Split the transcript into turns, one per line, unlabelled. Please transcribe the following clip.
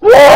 Woo!